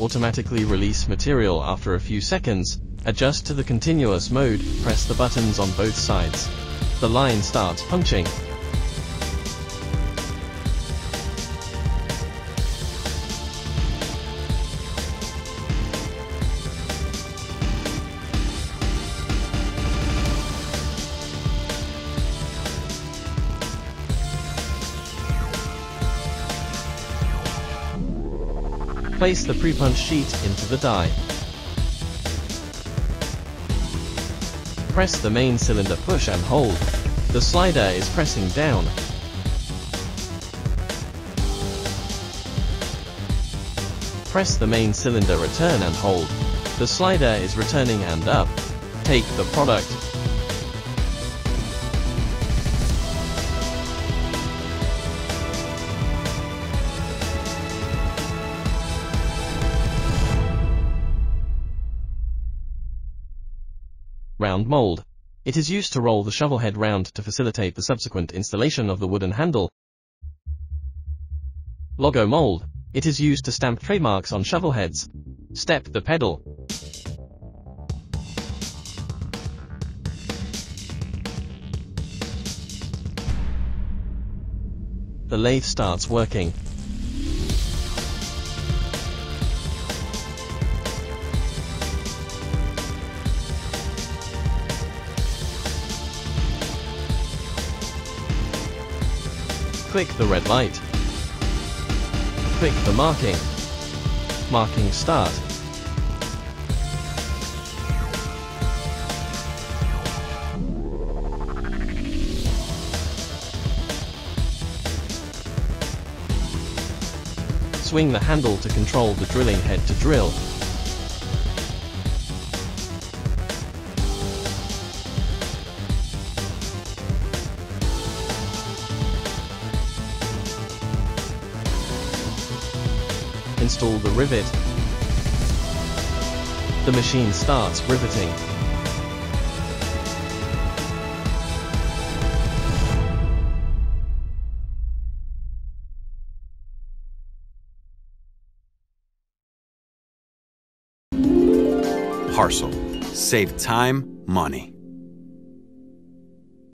automatically release material after a few seconds, adjust to the continuous mode, press the buttons on both sides. The line starts punching. Place the pre-punch sheet into the die. Press the main cylinder push and hold. The slider is pressing down. Press the main cylinder return and hold. The slider is returning and up. Take the product. Round mold. It is used to roll the shovel head round to facilitate the subsequent installation of the wooden handle. Logo mold. It is used to stamp trademarks on shovel heads. Step the pedal. The lathe starts working. Click the red light. Click the marking. Marking start. Swing the handle to control the drilling head to drill. Install the rivet. The machine starts riveting. Parcel. Save time, money.